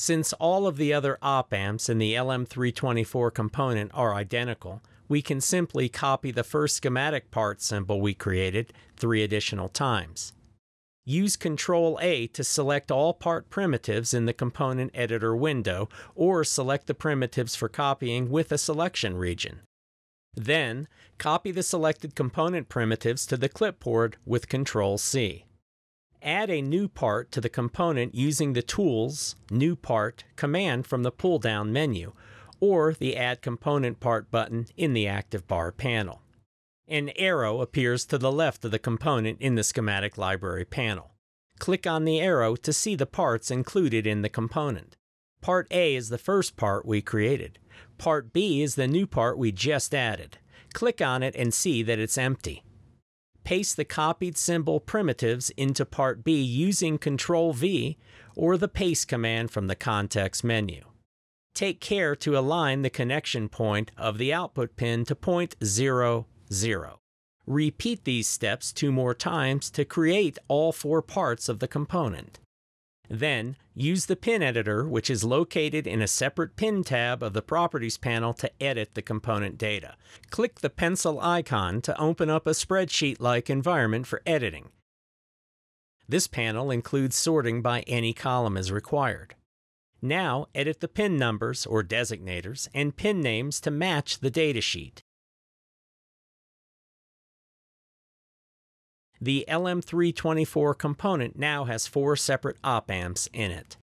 Since all of the other op amps in the LM324 component are identical, we can simply copy the first schematic part symbol we created three additional times. Use Ctrl A to select all part primitives in the component editor window or select the primitives for copying with a selection region. Then, copy the selected component primitives to the clipboard with Ctrl C. Add a new part to the component using the Tools, New Part command from the pull-down menu, or the Add Component Part button in the active bar panel. An arrow appears to the left of the component in the schematic library panel. Click on the arrow to see the parts included in the component. Part A is the first part we created. Part B is the new part we just added. Click on it and see that it's empty. Paste the copied symbol primitives into Part B using Ctrl V or the Paste command from the context menu. Take care to align the connection point of the output pin to point 0, 0. Repeat these steps two more times to create all four parts of the component. Then, use the pin editor, which is located in a separate pin tab of the Properties panel to edit the component data. Click the pencil icon to open up a spreadsheet-like environment for editing. This panel includes sorting by any column as required. Now, edit the pin numbers, or designators, and pin names to match the datasheet. The LM324 component now has four separate op amps in it.